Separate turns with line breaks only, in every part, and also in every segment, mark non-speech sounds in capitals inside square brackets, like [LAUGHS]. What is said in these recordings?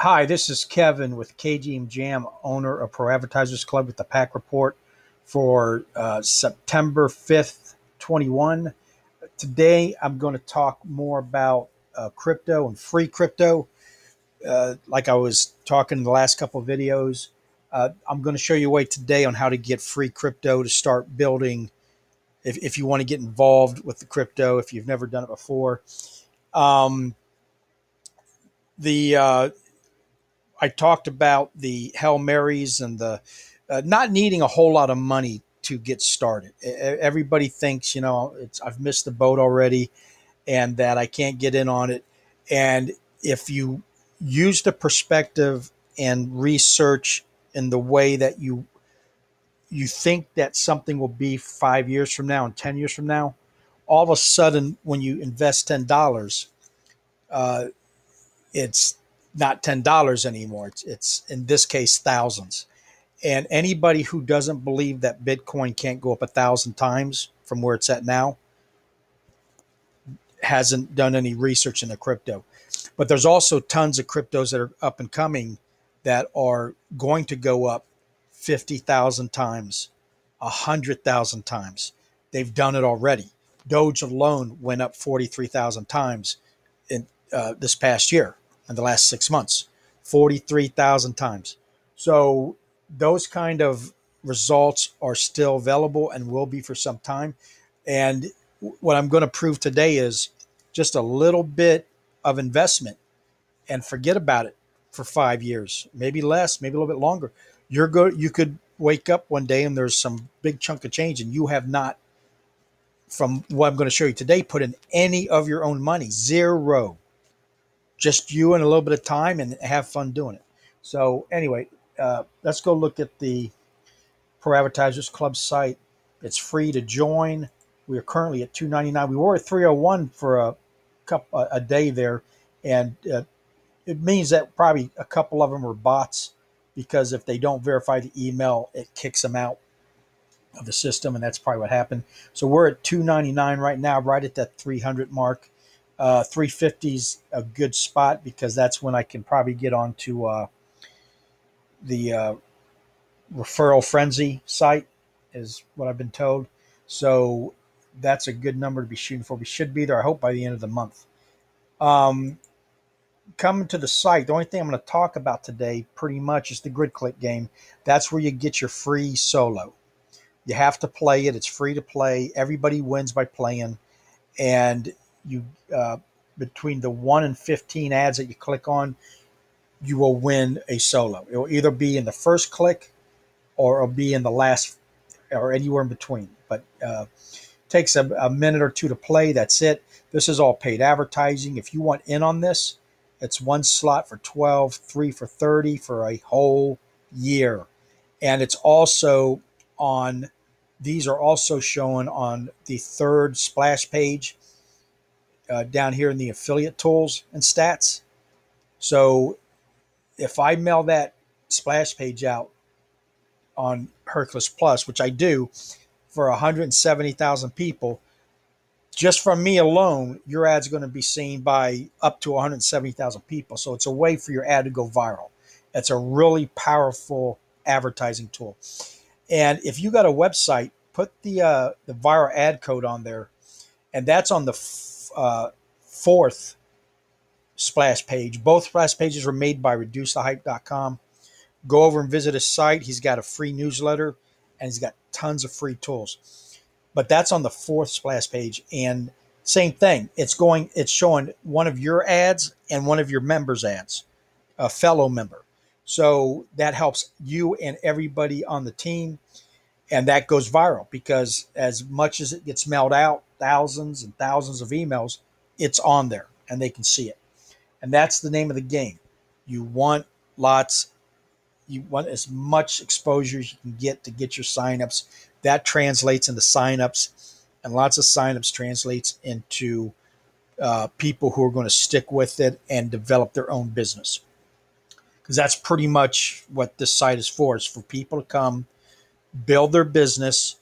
Hi, this is Kevin with KGM Jam, owner of Pro Advertisers Club with the PAC report for uh, September 5th, 21. Today, I'm going to talk more about uh, crypto and free crypto. Uh, like I was talking in the last couple videos, uh, I'm going to show you a way today on how to get free crypto to start building. If, if you want to get involved with the crypto, if you've never done it before, um, the uh, I talked about the Hail Marys and the uh, not needing a whole lot of money to get started. Everybody thinks, you know, I've missed the boat already and that I can't get in on it. And if you use the perspective and research in the way that you you think that something will be five years from now and 10 years from now, all of a sudden, when you invest $10, uh, it's not ten dollars anymore. It's, it's in this case thousands. And anybody who doesn't believe that Bitcoin can't go up a thousand times from where it's at now hasn't done any research in the crypto. But there's also tons of cryptos that are up and coming that are going to go up 50,000 times, 100,000 times. They've done it already. Doge alone went up 43,000 times in uh, this past year in the last six months 43,000 times. So those kind of results are still available and will be for some time. And what I'm going to prove today is just a little bit of investment and forget about it for five years, maybe less, maybe a little bit longer. You're good. You could wake up one day and there's some big chunk of change and you have not, from what I'm going to show you today, put in any of your own money, zero just you and a little bit of time and have fun doing it. So anyway, uh, let's go look at the Pro Advertisers Club site. It's free to join. We are currently at 299. We were at 301 for a couple a day there, and uh, it means that probably a couple of them are bots because if they don't verify the email, it kicks them out of the system, and that's probably what happened. So we're at 299 right now, right at that 300 mark. Uh, 350 is a good spot because that's when I can probably get onto uh, the uh, referral frenzy site, is what I've been told. So that's a good number to be shooting for. We should be there, I hope, by the end of the month. Um, coming to the site, the only thing I'm going to talk about today pretty much is the grid click game. That's where you get your free solo. You have to play it, it's free to play. Everybody wins by playing. And you uh, between the 1 and 15 ads that you click on you will win a solo. It will either be in the first click or it'll be in the last or anywhere in between. But uh, takes a, a minute or two to play that's it. This is all paid advertising. If you want in on this it's one slot for 12 three for 30 for a whole year. And it's also on these are also shown on the third splash page uh, down here in the affiliate tools and stats. So if I mail that splash page out on Herculist Plus, which I do for 170,000 people, just from me alone, your ad's going to be seen by up to 170,000 people. So it's a way for your ad to go viral. It's a really powerful advertising tool. And if you got a website, put the uh, the viral ad code on there, and that's on the uh, fourth splash page. Both splash pages were made by ReduceTheHype.com. Go over and visit his site. He's got a free newsletter and he's got tons of free tools. But that's on the fourth splash page. And same thing. It's going, it's showing one of your ads and one of your members' ads, a fellow member. So that helps you and everybody on the team. And that goes viral because as much as it gets mailed out, thousands and thousands of emails, it's on there and they can see it. And that's the name of the game. You want lots, you want as much exposure as you can get to get your signups. That translates into signups, and lots of signups translates into uh, people who are going to stick with it and develop their own business. Because that's pretty much what this site is for: is for people to come, build their business,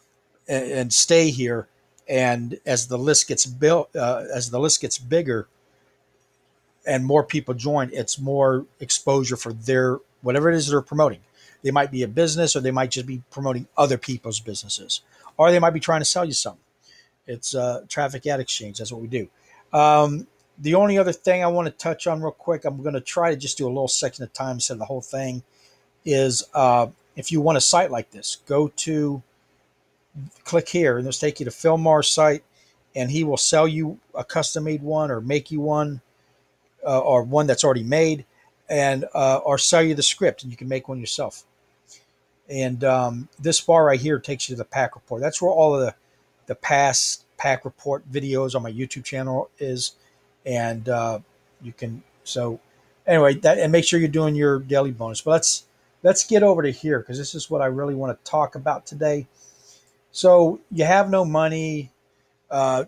and, and stay here and as the list gets built, uh, as the list gets bigger, and more people join, it's more exposure for their whatever it is they're promoting. They might be a business, or they might just be promoting other people's businesses, or they might be trying to sell you something. It's uh, traffic ad exchange. That's what we do. Um, the only other thing I want to touch on real quick, I'm going to try to just do a little section a time instead of the whole thing, is uh, if you want a site like this, go to click here and this take you to Phil Maher's site, and he will sell you a custom made one or make you one uh, or one that's already made, and uh, or sell you the script and you can make one yourself. And um, this bar right here takes you to the PAC report. That's where all of the the past PAC report videos on my YouTube channel is, and uh, you can so anyway that and make sure you're doing your daily bonus. But let's let's get over to here because this is what I really want to talk about today. So you have no money. Uh,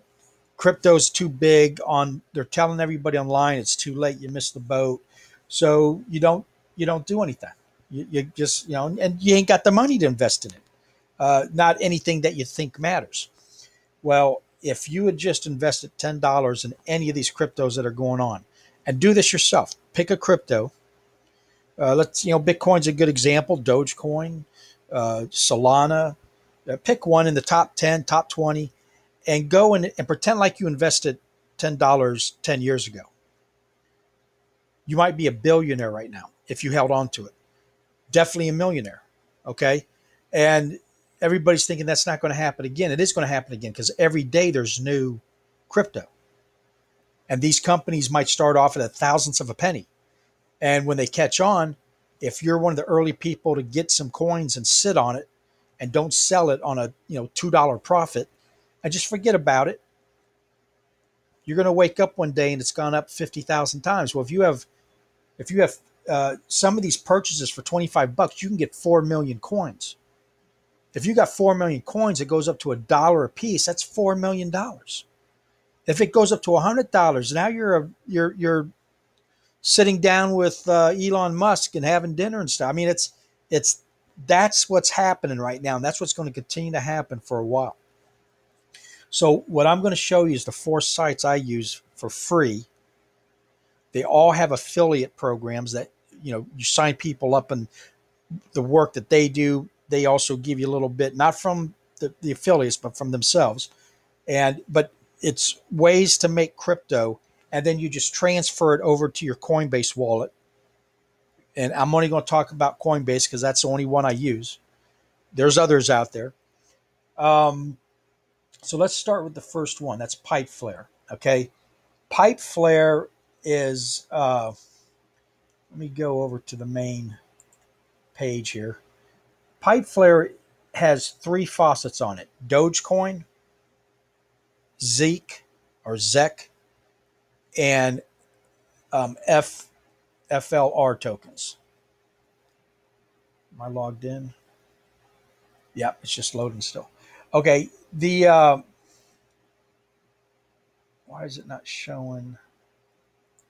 crypto's too big on they're telling everybody online it's too late you missed the boat so you don't you don't do anything you, you just you know and you ain't got the money to invest in it uh, not anything that you think matters well if you had just invested $10 in any of these cryptos that are going on and do this yourself pick a crypto uh, let's you know bitcoin's a good example dogecoin uh, solana uh, pick one in the top 10 top 20 and go and, and pretend like you invested $10 10 years ago. You might be a billionaire right now if you held on to it. Definitely a millionaire. Okay. And everybody's thinking that's not going to happen again. It is going to happen again because every day there's new crypto. And these companies might start off at a thousandth of a penny. And when they catch on, if you're one of the early people to get some coins and sit on it and don't sell it on a you know two dollar profit, and just forget about it. You're going to wake up one day and it's gone up 50,000 times. Well, if you have, if you have uh, some of these purchases for 25 bucks, you can get 4 million coins. If you got 4 million coins, it goes up to a dollar a piece. That's $4 million. If it goes up to $100, now you're, a, you're, you're sitting down with uh, Elon Musk and having dinner and stuff. I mean, it's, it's, that's what's happening right now. And that's what's going to continue to happen for a while. So what I'm going to show you is the four sites I use for free. They all have affiliate programs that you know you sign people up and the work that they do. They also give you a little bit, not from the, the affiliates, but from themselves. And but it's ways to make crypto, and then you just transfer it over to your Coinbase wallet. And I'm only going to talk about Coinbase because that's the only one I use. There's others out there. Um, so let's start with the first one. That's Pipeflare. Okay. Pipeflare is, uh, let me go over to the main page here. Pipeflare has three faucets on it Dogecoin, Zeek or ZEC, and um, F, FLR tokens. Am I logged in? Yep, it's just loading still. Okay, the uh, why is it not showing?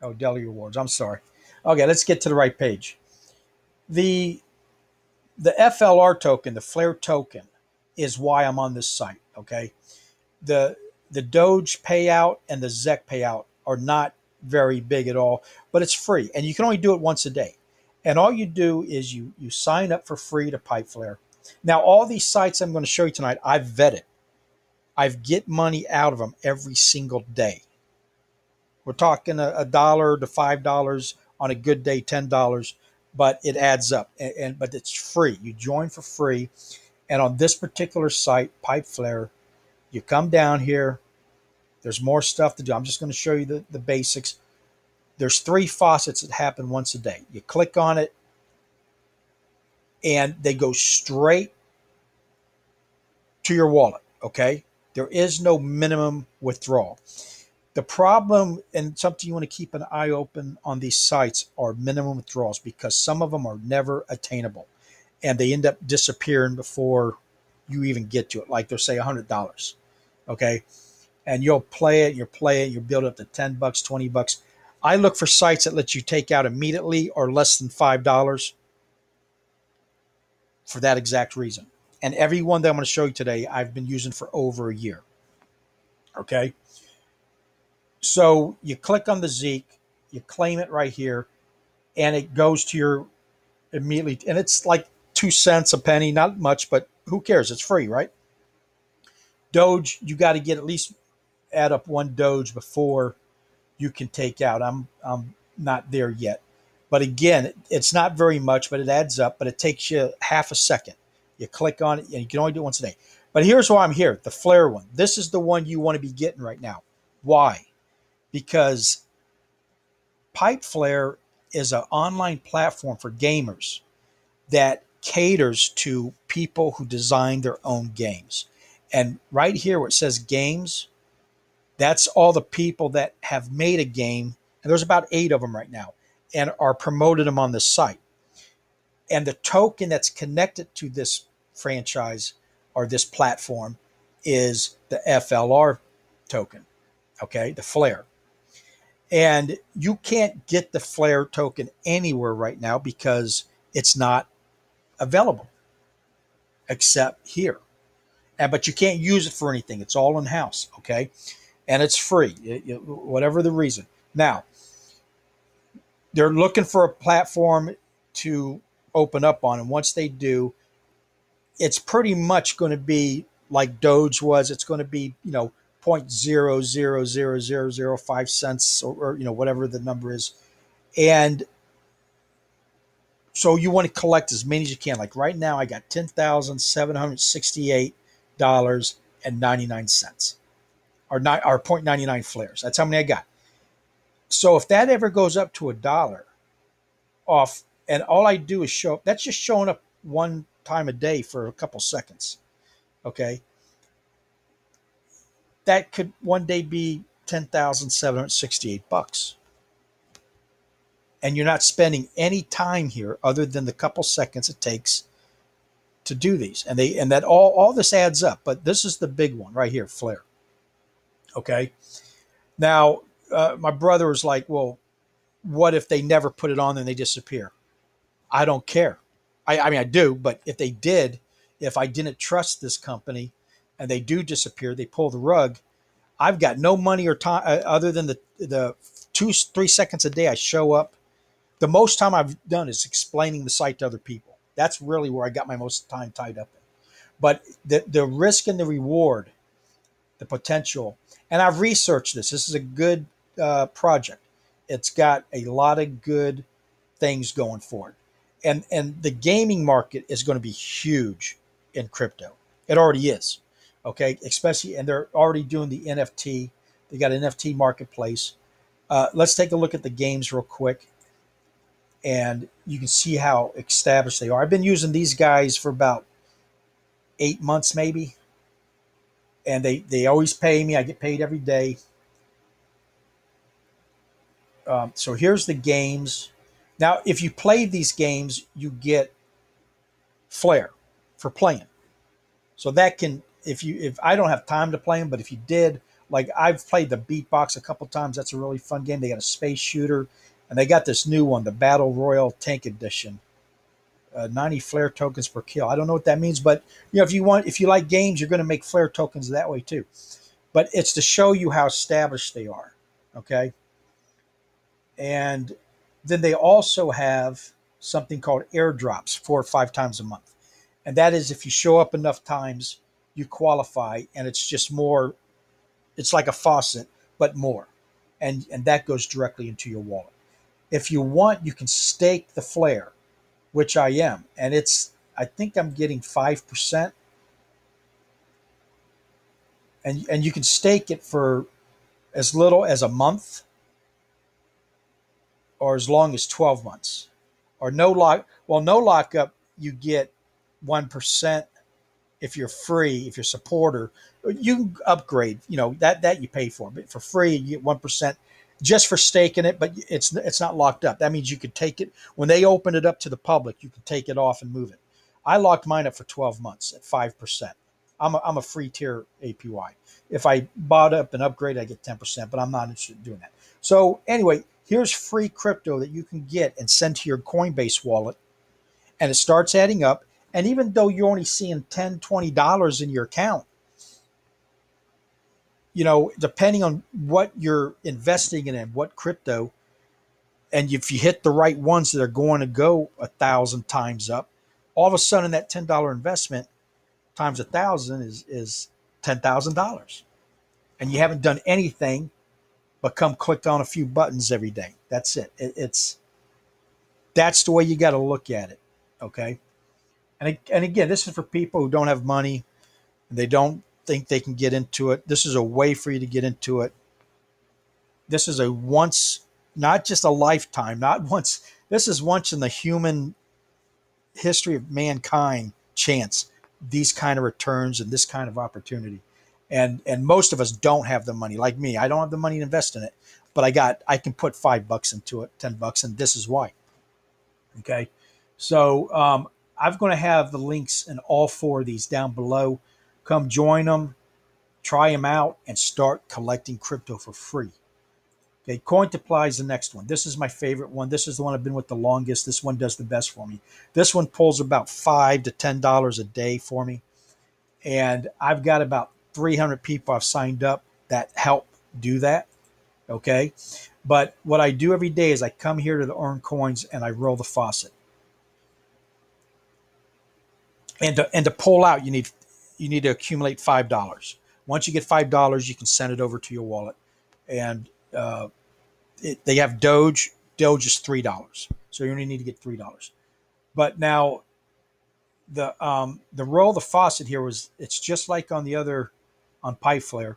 Oh, Daily Rewards. I'm sorry. Okay, let's get to the right page. The the FLR token, the Flare token, is why I'm on this site. Okay, the the Doge payout and the ZEC payout are not very big at all, but it's free, and you can only do it once a day. And all you do is you you sign up for free to Pipeflare now, all these sites I'm going to show you tonight, I've vetted. I've get money out of them every single day. We're talking a, a dollar to five dollars on a good day, ten dollars, but it adds up. And, and, but it's free. You join for free, and on this particular site, Pipeflare, you come down here. There's more stuff to do. I'm just going to show you the, the basics. There's three faucets that happen once a day. You click on it, and they go straight to your wallet. Okay. There is no minimum withdrawal. The problem, and something you want to keep an eye open on these sites, are minimum withdrawals because some of them are never attainable and they end up disappearing before you even get to it. Like they'll say $100. Okay. And you'll play it, you'll play it, you'll build up to 10 bucks, 20 bucks. I look for sites that let you take out immediately or less than $5 for that exact reason. And every one that I'm going to show you today, I've been using for over a year. Okay. So you click on the Zeek, you claim it right here, and it goes to your immediately, and it's like two cents a penny, not much, but who cares? It's free, right? Doge, you got to get at least add up one Doge before you can take out. I'm I'm not there yet. But again, it's not very much, but it adds up, but it takes you half a second. You click on it and you can only do it once a day. But here's why I'm here the Flare one. This is the one you want to be getting right now. Why? Because Pipe Flare is an online platform for gamers that caters to people who design their own games. And right here, where it says games, that's all the people that have made a game. And there's about eight of them right now and are promoted them on the site. And the token that's connected to this franchise or this platform is the FLR token, okay, the Flare. And you can't get the Flare token anywhere right now because it's not available except here. And, but you can't use it for anything. It's all in house, okay? And it's free, it, it, whatever the reason. Now, they're looking for a platform to open up on. And once they do, it's pretty much going to be like Doge was. It's going to be, you know, point zero zero zero zero zero five cents or, or you know whatever the number is, and so you want to collect as many as you can. Like right now, I got ten thousand seven hundred sixty-eight dollars and ninety-nine cents, or not, or point ninety-nine flares. That's how many I got. So if that ever goes up to a dollar off, and all I do is show up, that's just showing up one time a day for a couple seconds. Okay. That could one day be 10,768 bucks. And you're not spending any time here other than the couple seconds it takes to do these. And they and that all all this adds up, but this is the big one right here, Flare. Okay. Now, uh, my brother was like, well, what if they never put it on and they disappear? I don't care. I, I mean, I do, but if they did, if I didn't trust this company and they do disappear, they pull the rug. I've got no money or time uh, other than the the two three seconds a day I show up. The most time I've done is explaining the site to other people. That's really where I got my most time tied up in. But the the risk and the reward, the potential, and I've researched this. This is a good uh, project. It's got a lot of good things going for it, and and the gaming market is going to be huge in crypto. It already is, okay. Especially, and they're already doing the NFT. They got an NFT marketplace. Uh, let's take a look at the games real quick, and you can see how established they are. I've been using these guys for about eight months, maybe, and they they always pay me. I get paid every day. Um, so here's the games. Now, if you play these games, you get Flare for playing. So that can, if you, if I don't have time to play them, but if you did, like I've played the Beatbox a couple times. That's a really fun game. They got a space shooter, and they got this new one, the Battle Royal Tank Edition. Uh, 90 flare tokens per kill. I don't know what that means, but you know, if you want, if you like games, you're going to make flare tokens that way too. But it's to show you how established they are. Okay. And then they also have something called airdrops four or five times a month. And that is if you show up enough times, you qualify, and it's just more, it's like a faucet, but more. And, and that goes directly into your wallet. If you want, you can stake the flare, which I am. And it's, I think I'm getting 5%. And, and you can stake it for as little as a month or as long as 12 months or no lock well no lockup you get 1% if you're free if you're a supporter you upgrade you know that that you pay for but for free you get 1% just for staking it but it's it's not locked up that means you could take it when they open it up to the public you can take it off and move it i locked mine up for 12 months at 5% i'm a, I'm a free tier apy if i bought up and upgrade i get 10% but i'm not interested in doing that so anyway here's free crypto that you can get and send to your Coinbase wallet. And it starts adding up. And even though you're only seeing $10, $20 in your account, you know, depending on what you're investing in and what crypto, and if you hit the right ones that are going to go a thousand times up, all of a sudden that ten dollar investment times a thousand is is ten thousand dollars, and you haven't done anything but come click on a few buttons every day. That's it. it it's that's the way you got to look at it. Okay. And, and again, this is for people who don't have money and they don't think they can get into it. This is a way for you to get into it. This is a once, not just a lifetime, not [LAUGHS] once. This is once in the human history of mankind chance these kind of returns and this kind of opportunity. And and most of us don't have the money. Like me, I don't have the money to invest in it, but I got I can put five bucks into it, ten bucks, and this is why. Okay. So um, I'm going to have the links in all four of these down below. Come join them, try them out, and start collecting crypto for free. Okay, Cointiply is the next one. This is my favorite one. This is the one I've been with the longest. This one does the best for me. This one pulls about five to ten dollars a day for me, and I've got about 300 people I've signed up that help do that. Okay, but what I do every day is I come here to the earn coins and I roll the faucet. And to, and to pull out, you need you need to accumulate five dollars. Once you get five dollars, you can send it over to your wallet, and uh, it, they have Doge. Doge is three dollars, so you only need to get three dollars. But now, the um, the roll the faucet here was it's just like on the other on PipeFlare.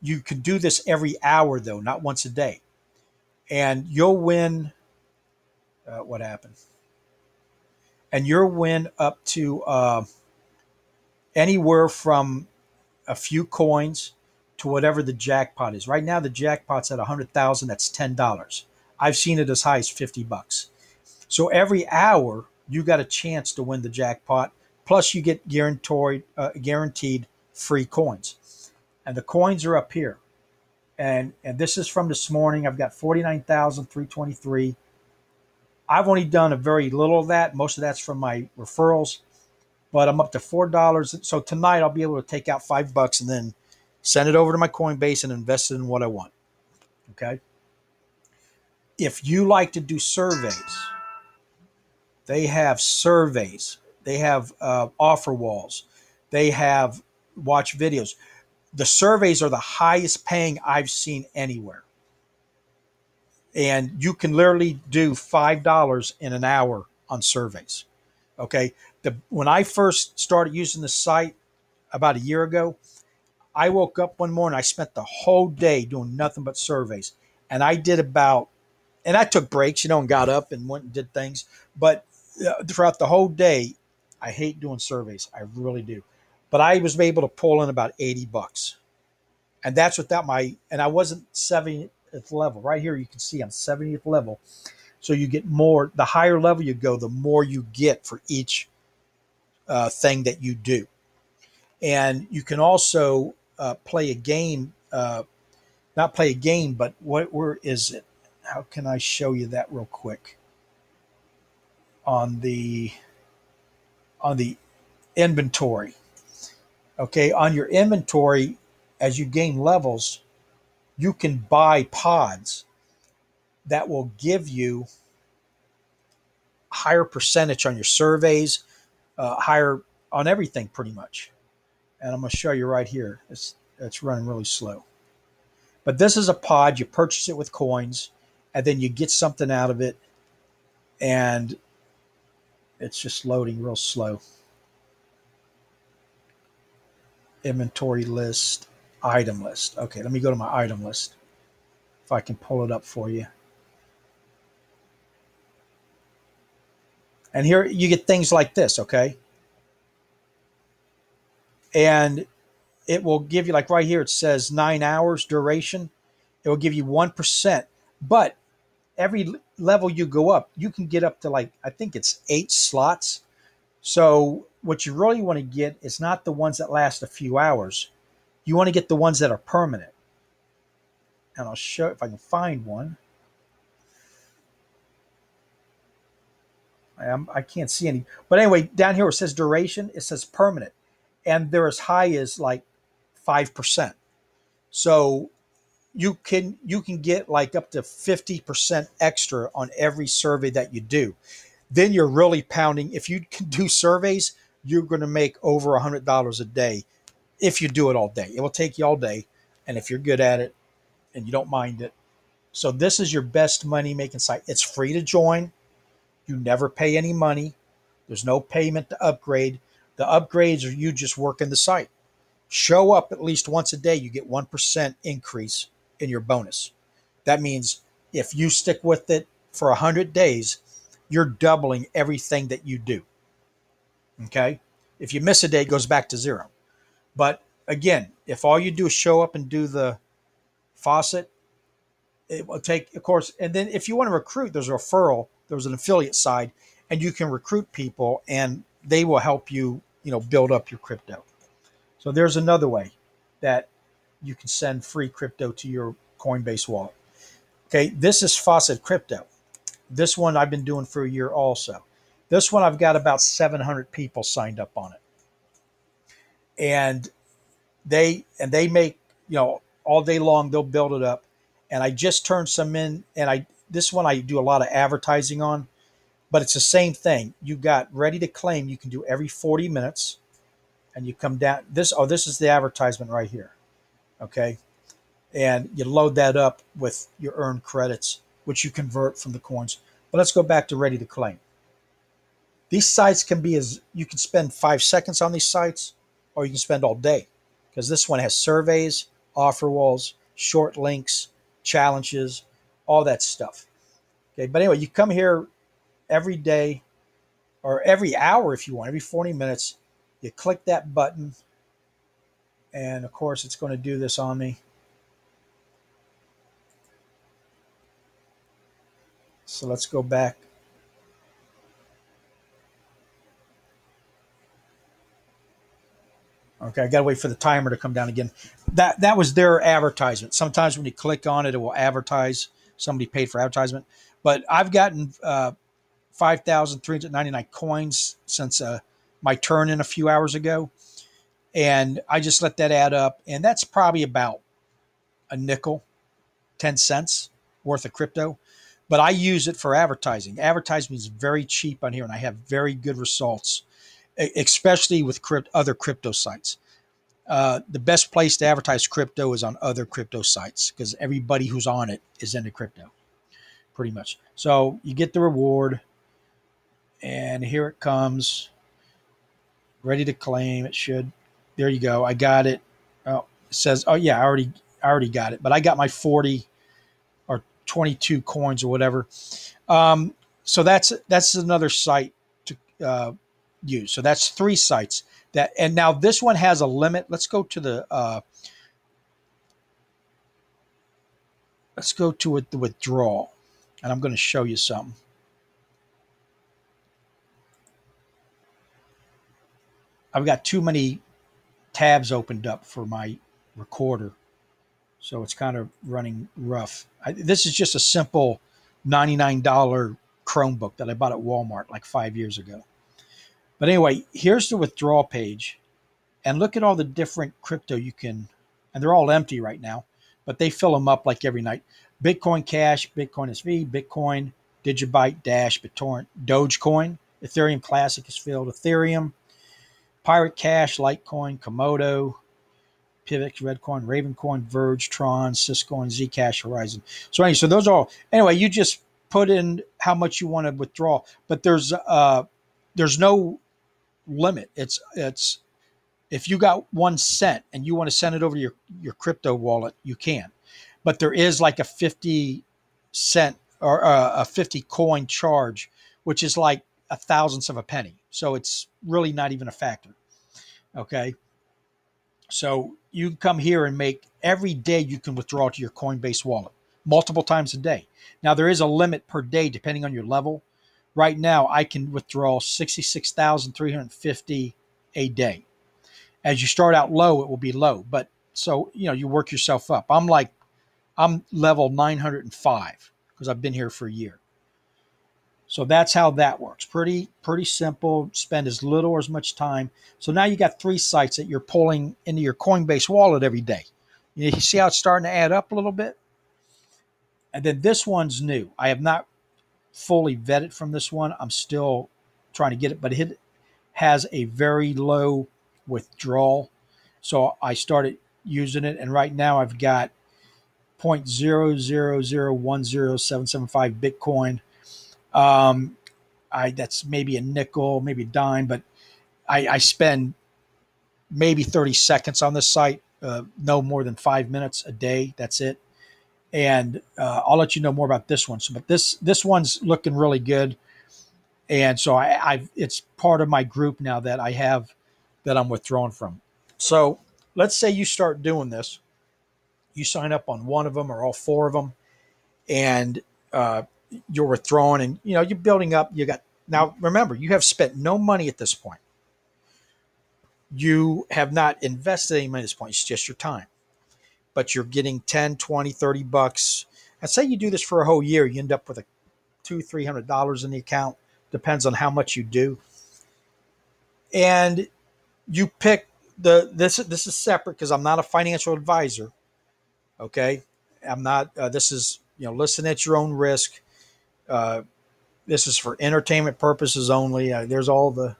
You can do this every hour though, not once a day and you'll win. Uh, what happened? And you'll win up to uh, anywhere from a few coins to whatever the jackpot is. Right now, the jackpot's at a hundred thousand. That's ten dollars. I've seen it as high as fifty bucks. So every hour, you got a chance to win the jackpot. Plus, you get guaranteed uh, guaranteed free coins, and the coins are up here and and this is from this morning. I've got forty nine thousand three twenty three. I've only done a very little of that. Most of that's from my referrals, but I'm up to four dollars. So tonight I'll be able to take out five bucks and then send it over to my Coinbase and invest it in what I want. Okay. If you like to do surveys, they have surveys. They have uh, offer walls. They have watch videos the surveys are the highest paying I've seen anywhere. And you can literally do $5 in an hour on surveys. Okay. The, when I first started using the site about a year ago, I woke up one morning, I spent the whole day doing nothing but surveys. And I did about, and I took breaks, you know, and got up and went and did things. But uh, throughout the whole day, I hate doing surveys. I really do but I was able to pull in about 80 bucks. And that's without my, and I wasn't 70th level. Right here, you can see I'm 70th level. So you get more, the higher level you go, the more you get for each uh, thing that you do. And you can also uh, play a game, uh, not play a game, but what, where is it? How can I show you that real quick? On the, on the inventory Okay, on your inventory, as you gain levels, you can buy pods that will give you higher percentage on your surveys, uh, higher on everything pretty much. And I'm going to show you right here. It's, it's running really slow. But this is a pod. You purchase it with coins, and then you get something out of it, and it's just loading real slow inventory list, item list. Okay, let me go to my item list. If I can pull it up for you. And here you get things like this, okay? And it will give you, like right here, it says nine hours duration. It will give you 1%. But every level you go up, you can get up to like, I think it's eight slots. So what you really want to get is not the ones that last a few hours. You want to get the ones that are permanent. And I'll show if I can find one. I, am, I can't see any. But anyway, down here it says duration, it says permanent. And they're as high as like 5%. So you can you can get like up to 50% extra on every survey that you do. Then you're really pounding. If you can do surveys you're going to make over a hundred dollars a day if you do it all day. It will take you all day. And if you're good at it and you don't mind it. So this is your best money making site. It's free to join you never pay any money there's no payment to upgrade the upgrades are you just working the site show up at least once a day you get 1% increase in your bonus. That means if you stick with it for 100 days, you're doubling everything that you do. Okay? If you miss a day, it goes back to zero. But again, if all you do is show up and do the faucet, it will take, of course, and then if you want to recruit, there's a referral, there's an affiliate side, and you can recruit people and they will help you, you know, build up your crypto. So there's another way that you can send free crypto to your Coinbase wallet. Okay, this is Faucet Crypto. This one I've been doing for a year also. This one I've got about 700 people signed up on it. And they and they make, you know, all day long they'll build it up. And I just turned some in and I this one I do a lot of advertising on, but it's the same thing. You got ready to claim you can do every 40 minutes and you come down this oh this is the advertisement right here okay? And you load that up with your earned credits, which you convert from the coins. But let's go back to ready to claim. These sites can be as you can spend five seconds on these sites, or you can spend all day because this one has surveys, offer walls, short links, challenges, all that stuff. Okay, but anyway, you come here every day or every hour if you want, every 40 minutes. You click that button, and of course, it's going to do this on me. So let's go back. Okay, I got to wait for the timer to come down again. That that was their advertisement. Sometimes when you click on it, it will advertise. Somebody paid for advertisement, but I've gotten uh, five thousand three hundred ninety nine coins since uh, my turn in a few hours ago and I just let that add up, and that's probably about a nickel, ten cents worth of crypto. But I use it for advertising. Advertising is very cheap on here, and I have very good results, especially with crypt- other crypto sites. Uh, the best place to advertise crypto is on other crypto sites because everybody who's on it is into crypto, pretty much. So you get the reward, and here it comes, ready to claim. It should there you go. I got it. Oh, it says, oh yeah, I already, I already got it. But I got my 40 or 22 coins or whatever. Um, so that's that's another site to uh, use. So that's three sites that, and now this one has a limit. Let's go to the. Uh, let's go to the withdrawal, and I'm going to show you something. I've got too many tabs opened up for my recorder. So it's kind of running rough. I, this is just a simple $99 Chromebook that I bought at Walmart like five years ago. But anyway, here's the withdrawal page. And look at all the different crypto you can, and they're all empty right now, but they fill them up like every night. Bitcoin Cash, Bitcoin SV, Bitcoin, Digibyte, Dash, BitTorrent, Dogecoin, Ethereum Classic is filled, Ethereum, Pirate Cash, Litecoin, Komodo, PIVX, ReddCoin, Ravencoin, Verge, Tron, Syscoin, Zcash, Horizon. So anyway, so those are all. Anyway, you just put in how much you want to withdraw, but there's uh there's no limit. It's it's if you got one cent and you want to send it over to your your crypto wallet, you can, but there is like a fifty cent or uh, a fifty coin charge, which is like a thousandth of a penny. So it's really not even a factor. Okay. So you can come here and make every day you can withdraw to your Coinbase wallet multiple times a day. Now there is a limit per day depending on your level. Right now I can withdraw 66,350 a day. As you start out low, it will be low, but so you know you work yourself up. I'm like I'm level 905 because I've been here for a year. So that's how that works. Pretty pretty simple. Spend as little or as much time. So now you got three sites that you're pulling into your Coinbase wallet every day. You see how it's starting to add up a little bit? And then this one's new. I have not fully vetted from this one. I'm still trying to get it, but it has a very low withdrawal. So I started using it, and right now I've got 0.000107775 Bitcoin. Um, I that's maybe a nickel, maybe a dime, but I, I spend maybe 30 seconds on this site, uh, no more than five minutes a day. That's it. And uh, I'll let you know more about this one. So, but this this one's looking really good, and so I, I've it's part of my group now that I have that I'm withdrawing from. So let's say you start doing this, you sign up on one of them or all four of them, and uh, you're withdrawing, and you know you're building up. You got now. Remember, you have spent no money at this point you have not invested any money at this point. It's just your time. But you're getting 10, 20, 30 bucks. And say you do this for a whole year, you end up with a two, three hundred dollars in the account. Depends on how much you do. And you pick the this this is separate because I'm not a financial advisor. Okay. I'm not uh, this is you know listen at your own risk. Uh, this is for entertainment purposes only. Uh, there's all the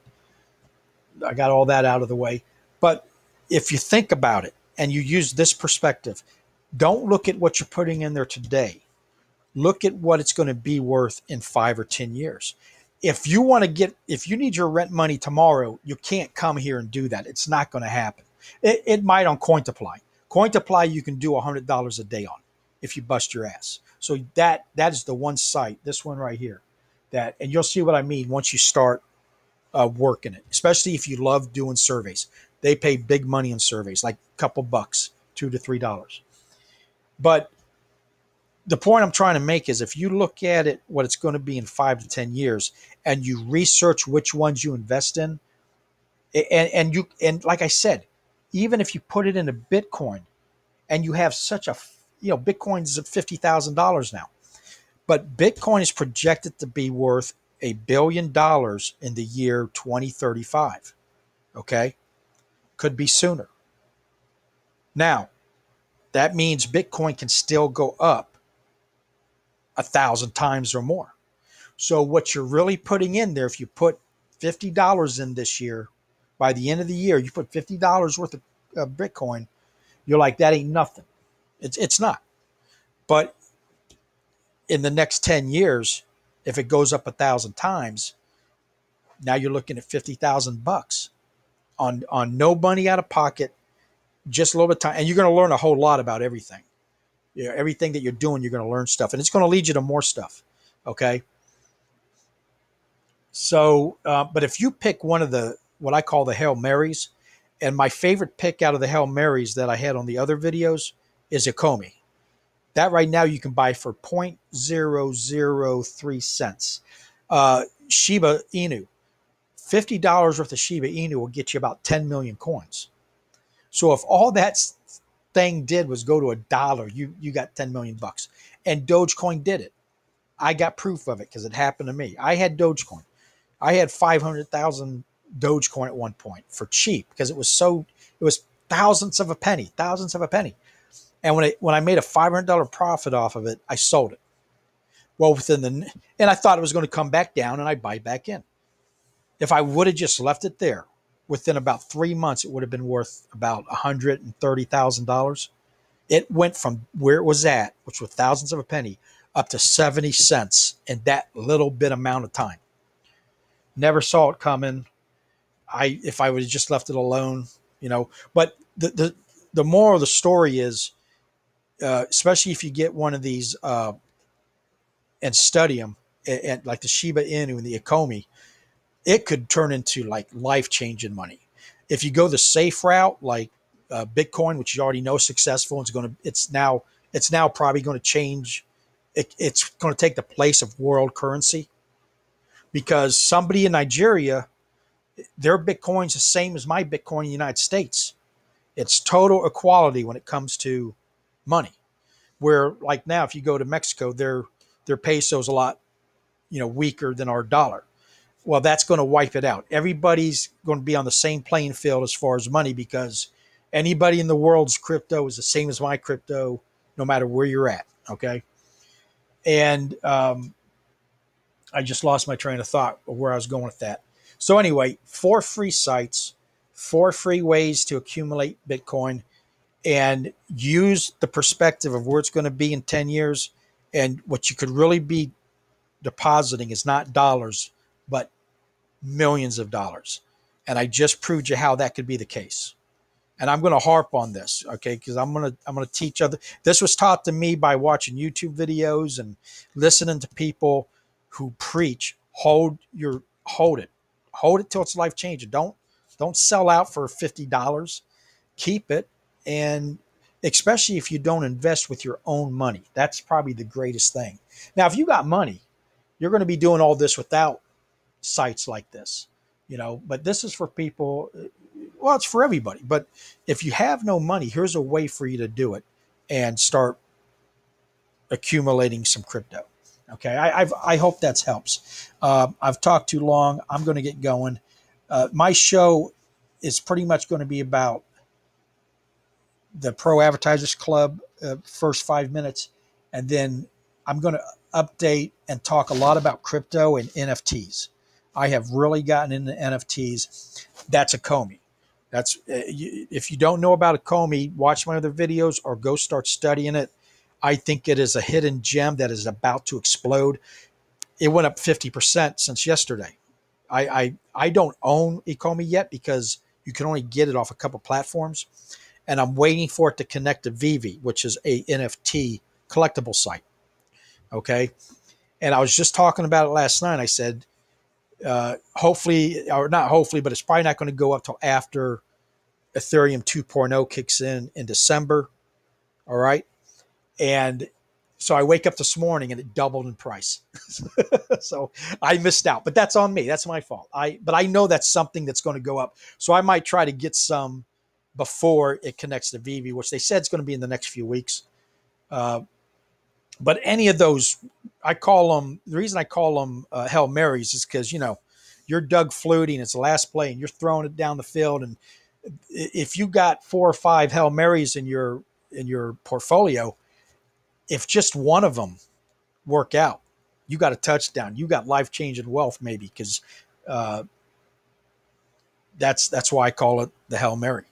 I got all that out of the way. But if you think about it and you use this perspective, don't look at what you're putting in there today. Look at what it's going to be worth in five or 10 years. If you want to get, if you need your rent money tomorrow, you can't come here and do that. It's not going to happen. It, it might on Cointiply. Cointiply, you can do $100 a day on if you bust your ass. So that that is the one site, this one right here, that, and you'll see what I mean once you start uh, work in it, especially if you love doing surveys. They pay big money in surveys, like a couple bucks, two to three dollars. But the point I'm trying to make is if you look at it, what it's going to be in five to 10 years, and you research which ones you invest in, and, and you, and like I said, even if you put it into Bitcoin and you have such a, you know, Bitcoin's at $50,000 now, but Bitcoin is projected to be worth a billion dollars in the year 2035. Okay? Could be sooner. Now, that means Bitcoin can still go up a thousand times or more. So, what you're really putting in there, if you put $50 in this year, by the end of the year, you put $50 worth of uh, Bitcoin, you're like, that ain't nothing. It's, it's not. But in the next 10 years, if it goes up a thousand times, now you're looking at fifty thousand bucks on on no money out of pocket, just a little bit of time, and you're going to learn a whole lot about everything. You know, everything that you're doing, you're going to learn stuff, and it's going to lead you to more stuff. Okay. So, uh, but if you pick one of the what I call the hail marys, and my favorite pick out of the hail marys that I had on the other videos is Ecomi. That right now you can buy for 0.003 cents. Uh, Shiba Inu, $50 worth of Shiba Inu will get you about 10 million coins. So if all that thing did was go to a dollar, you, you got 10 million bucks. And Dogecoin did it. I got proof of it because it happened to me. I had Dogecoin. I had 500,000 Dogecoin at one point for cheap because it was so, it was thousands of a penny, thousands of a penny. And when I when I made a five hundred dollar profit off of it, I sold it. Well, within the and I thought it was going to come back down, and I buy back in. If I would have just left it there, within about three months, it would have been worth about a hundred and thirty thousand dollars. It went from where it was at, which was thousands of a penny, up to seventy cents in that little bit amount of time. Never saw it coming. I if I would have just left it alone, you know. But the the the moral of the story is uh, especially if you get one of these uh, and study them, and like the Shiba Inu and the Ecomi, it could turn into like life changing money. If you go the safe route, like uh, Bitcoin, which you already know successful, it's going to it's now it's now probably going to change. It, it's going to take the place of world currency because somebody in Nigeria, their Bitcoin's the same as my Bitcoin in the United States. It's total equality when it comes to money. Where like now, if you go to Mexico, their their peso is a lot, you know, weaker than our dollar. Well, that's going to wipe it out. Everybody's going to be on the same playing field as far as money because Anybody in the world's crypto is the same as my crypto, no matter where you're at. Okay. And um, I just lost my train of thought of where I was going with that. So, anyway, four free sites, four free ways to accumulate Bitcoin and use the perspective of where it's going to be in 10 years. And what you could really be depositing is not dollars, millions of dollars. And I just proved you how that could be the case. And I'm going to harp on this, okay? Because I'm going to I'm going to teach other. This was taught to me by watching YouTube videos and listening to people who preach. Hold your hold it, hold it till it's life changing. Don't don't sell out for fifty dollars. Keep it, and especially if you don't invest with your own money, that's probably the greatest thing. Now, if you got money, you're going to be doing all this without sites like this, you know. But this is for people well, it's for everybody. But if you have no money, here's a way for you to do it and start accumulating some crypto. Okay, I, I've, i hope that helps. Uh, I've talked too long. I'm going to get going. Uh, my show is pretty much going to be about the Pro Advertisers Club, uh, first five minutes, and then I'm going to update and talk a lot about crypto and NFTs. I have really gotten into NFTs. That's Ecomi. That's uh, if you don't know about Ecomi, watch my other videos or go start studying it. I think it is a hidden gem that is about to explode. It went up 50% since yesterday. I, I, I don't own a Ecomi yet because you can only get it off a couple platforms. And I'm waiting for it to connect to VeVe, which is a NFT collectible site. Okay. And I was just talking about it last night. I said, uh, hopefully, or not hopefully, but it's probably not going to go up till after Ethereum 2.0 kicks in in December. All right. And so I wake up this morning and it doubled in price. [LAUGHS] so I missed out, but that's on me. That's my fault. I but I know that's something that's going to go up. So I might try to get some before it connects to VeVe, which they said is going to be in the next few weeks. Uh, but any of those, I call them. The reason I call them uh, Hail Marys is because you know you're Doug Flutie and it's the last play and you're throwing it down the field and if you got four or five Hail Marys in your in your portfolio, if just one of them work out, you got a touchdown. You got life changing wealth, maybe because uh, that's that's why I call it the Hail Mary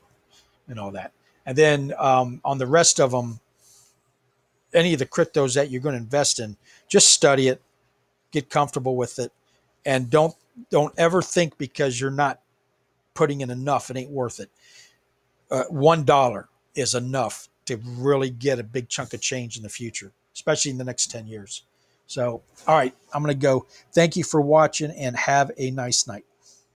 and all that. And then um, on the rest of them, any of the cryptos that you're going to invest in, just study it, get comfortable with it, and don't don't ever think because you're not putting in enough, it ain't worth it. Uh, one dollar is enough to really get a big chunk of change in the future, especially in the next 10 years. So, all right, I'm going to go. Thank you for watching and have a nice night.